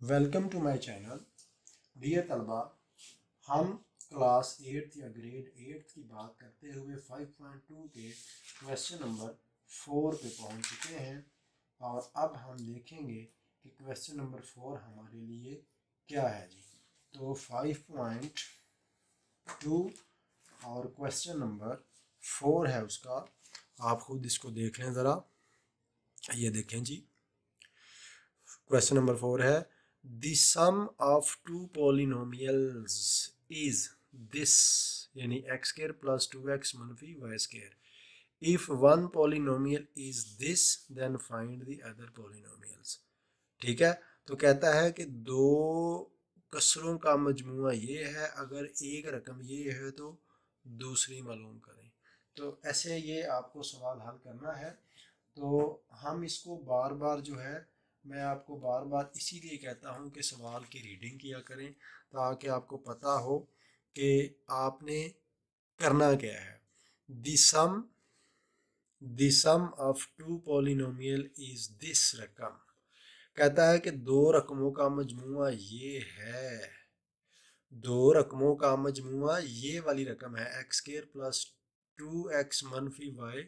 Welcome to my channel dear तलबा हम class eighth या ग्रेड एट्थ की बात करते हुए 5.2 के क्वेश्चन नंबर फोर पे पहुँच चुके हैं और अब हम देखेंगे कि क्वेश्चन नंबर फोर हमारे लिए क्या है जी। तो 5.2 और क्वेश्चन नंबर फोर है उसका। आप खुद इसको देख लें ज़रा। ये देखें जी। क्वेश्चन नंबर फोर है। The of two polynomials is this यानी x square plus two x मनफी y square if one polynomial is this then find the other polynomials ठीक है? तो कहता है कि दो कसरों का मजमूआ ये है, अगर एक रकम ये है तो दूसरी मालूम करें। तो ऐसे ये आपको सवाल हल करना है। तो हम इसको बार बार जो है मैं आपको बार बार इसीलिए कहता हूँ कि सवाल की रीडिंग किया करें ताकि आपको पता हो कि आपने करना क्या है। The sum the sum of two polynomial is this रकम। कहता है कि दो रकमों का मजमुआ ये है। दो रकमों का मजमुआ ये वाली रकम है। X square plus two x मनफी वाई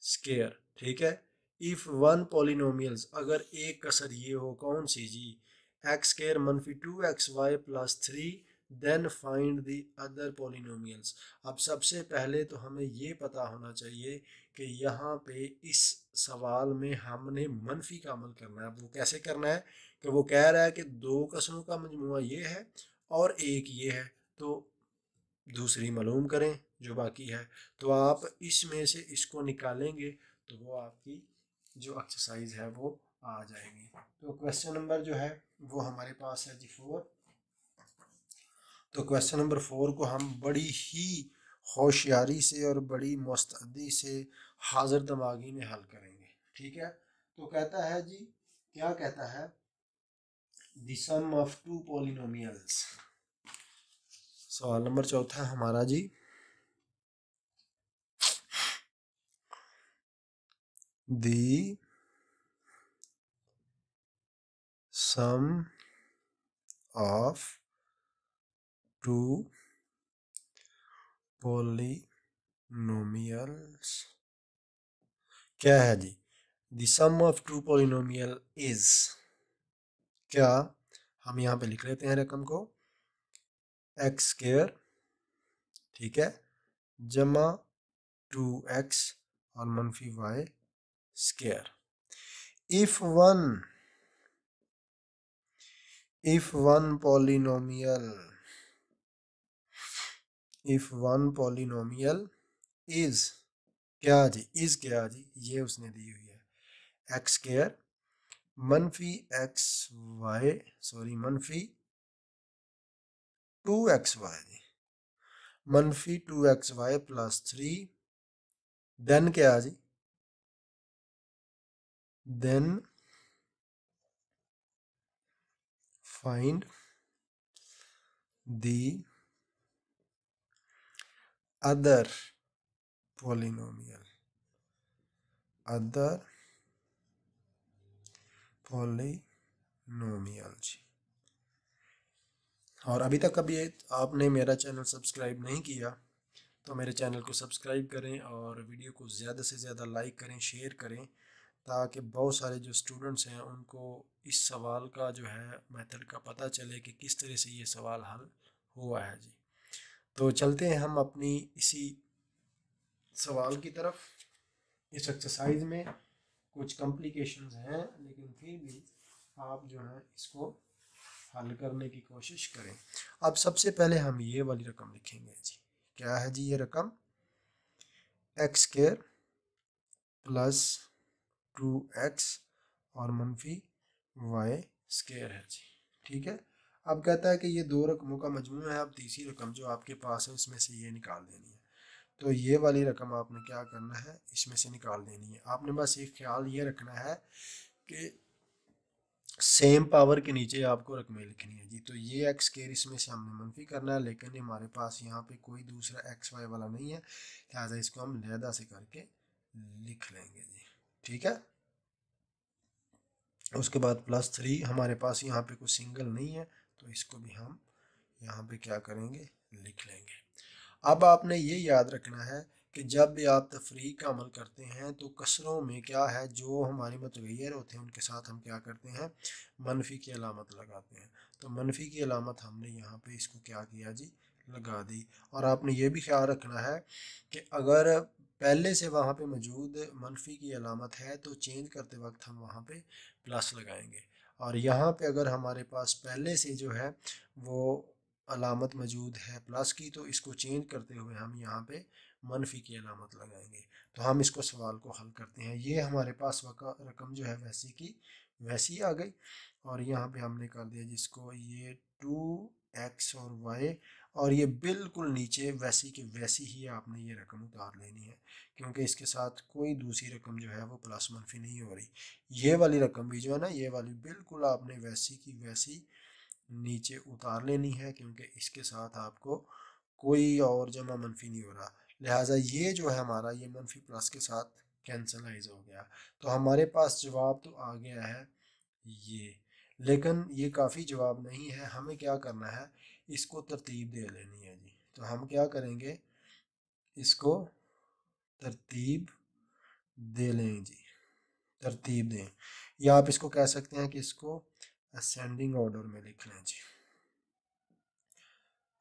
स्केयर ठीक है? इफ़ वन पोलिनोमियल्स अगर एक कसर ये हो, कौन सी? जी एक्स स्केयर मनफी two x y plus three then find the other polynomials अब सबसे पहले तो हमें ये पता होना चाहिए कि यहाँ पे इस सवाल में हमने मनफी का अमल करना है। वो कैसे करना है? कि वो कह रहा है कि दो कसरों का मजमू ये है और एक ये है। तो दूसरी मालूम करें जो बाकी है। तो आप इसमें से इसको निकालेंगे तो वो आपकी जो एक्सरसाइज है वो आ जाएगी। तो क्वेश्चन नंबर जो है, वो हमारे पास है जी फोर तो क्वेश्चन नंबर फोर को हम बड़ी ही होशियारी से और बड़ी मुस्तदी से हाजिर दिमागी में हल करेंगे। ठीक है? तो कहता है जी, क्या कहता है? द ऑफ़ टू पोलिनोमियल्स सवाल नंबर चौथा हमारा जी। The sum of two polynomials क्या है जी? The sum of two polynomial is क्या हम यहाँ पे लिख लेते हैं रकम को? एक्स स्केयर ठीक है? जमा टू एक्स और मनफी y square if one if one polynomial, if one polynomial is क्या जी इज़ क्या जी ये उसने दी हुई है एक्स स्केयर मनफी एक्स वाई सॉरी मनफी टू एक्स वाई जी मनफी two x y plus three then क्या जी? Then find the other polynomial. Other polynomial और अभी तक कभी आपने मेरा चैनल सब्सक्राइब नहीं किया तो मेरे चैनल को सब्सक्राइब करें और वीडियो को ज़्यादा से ज़्यादा लाइक करें, शेयर करें। ताकि बहुत सारे जो स्टूडेंट्स हैं, उनको इस सवाल का जो है मेथड का पता चले कि किस तरह से ये सवाल हल हुआ है जी। तो चलते हैं हम अपनी इसी सवाल की तरफ़। इस एक्सरसाइज में कुछ कॉम्प्लिकेशंस हैं, लेकिन फिर भी आप जो है इसको हल करने की कोशिश करें। अब सबसे पहले हम ये वाली रकम लिखेंगे जी। क्या है जी ये रकम? X square plus two x और मनफी वाई स्केयर है जी। ठीक है? अब कहता है कि ये दो रकमों का मजमू है, अब तीसरी रकम जो आपके पास है उसमें से ये निकाल देनी है। तो ये वाली रकम आपने क्या करना है, इसमें से निकाल देनी है। आपने बस एक ख्याल ये रखना है कि सेम पावर के नीचे आपको रकमें लिखनी है जी। तो ये एक्स केयर इसमें से हमने मनफी करना है, लेकिन हमारे पास यहाँ पे कोई दूसरा एक्स वाई वाला नहीं है। लिहाजा इसको हम लहदा से करके लिख लेंगे जी। ठीक है? उसके बाद प्लस थ्री हमारे पास यहाँ पे कोई सिंगल नहीं है तो इसको भी हम यहाँ पे क्या करेंगे? लिख लेंगे। अब आपने ये याद रखना है कि जब भी आप तफरी का अमल करते हैं तो कसरों में क्या है? जो हमारे मतगैर होते हैं, उनके साथ हम क्या करते हैं? मनफी की अलामत लगाते हैं। तो मनफी की अलामत हमने यहाँ पे इसको क्या किया जी? लगा दी। और आपने ये भी ख्याल रखना है कि अगर पहले से वहाँ पे मौजूद मनफी की अलामत है तो चेंज करते वक्त हम वहाँ पे प्लस लगाएँगे। और यहाँ पे अगर हमारे पास पहले से जो है, वो अलामत मौजूद है प्लस की तो इसको चेंज करते हुए हम यहाँ पे मनफी की अलामत लगाएँगे। तो हम इसको सवाल को हल करते हैं। ये हमारे पास रकम जो है, वैसी की, वैसी आ गई। और यहाँ पे हमने कर दिया जिसको ये टू एक्स और वाई और ये बिल्कुल नीचे वैसी की वैसी ही आपने ये रकम उतार लेनी है, क्योंकि इसके साथ कोई दूसरी रकम जो है वो प्लस मनफी नहीं हो रही। ये वाली रकम भी जो है ना, ये वाली बिल्कुल आपने वैसी की वैसी नीचे उतार लेनी है, क्योंकि इसके साथ आपको कोई और जमा मनफी नहीं हो रहा। लिहाजा ये जो है हमारा, ये मनफी प्लस के साथ कैंसलाइज हो गया। तो हमारे पास जवाब तो आ गया है ये। लेकिन ये काफ़ी जवाब नहीं है। हमें क्या करना है? इसको तरतीब दे लेनी है जी। तो हम क्या करेंगे? इसको तरतीब दे लें जी। तरतीब दें। या आप इसको कह सकते हैं कि इसको असेंडिंग ऑर्डर में लिख लें जी।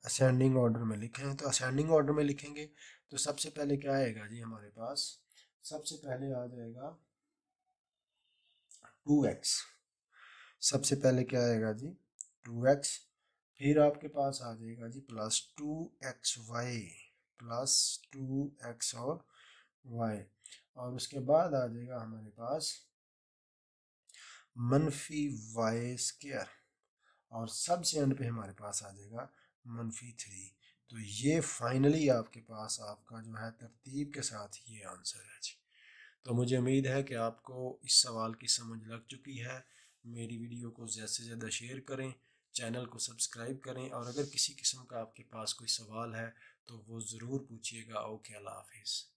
असेंडिंग ऑर्डर में लिखें तो असेंडिंग ऑर्डर में लिखेंगे तो सबसे पहले क्या आएगा जी हमारे पास? सबसे पहले आ जाएगा टू एक्स सबसे पहले क्या आएगा जी? टू एक्स, फिर आपके पास आ जाएगा जी plus two x y, plus two x और वाई। और उसके बाद आ जाएगा हमारे पास मनफी वाई स्केयर और सबसे एंड पे हमारे पास आ जाएगा मनफी थ्री। तो ये फाइनली आपके पास आपका जो है तरतीब के साथ ये आंसर है जी। तो मुझे उम्मीद है कि आपको इस सवाल की समझ लग चुकी है। मेरी वीडियो को ज़्यादा से ज़्यादा शेयर करें, चैनल को सब्सक्राइब करें और अगर किसी किस्म का आपके पास कोई सवाल है तो वो ज़रूर पूछिएगा। ओके, अल्लाह हाफिज़।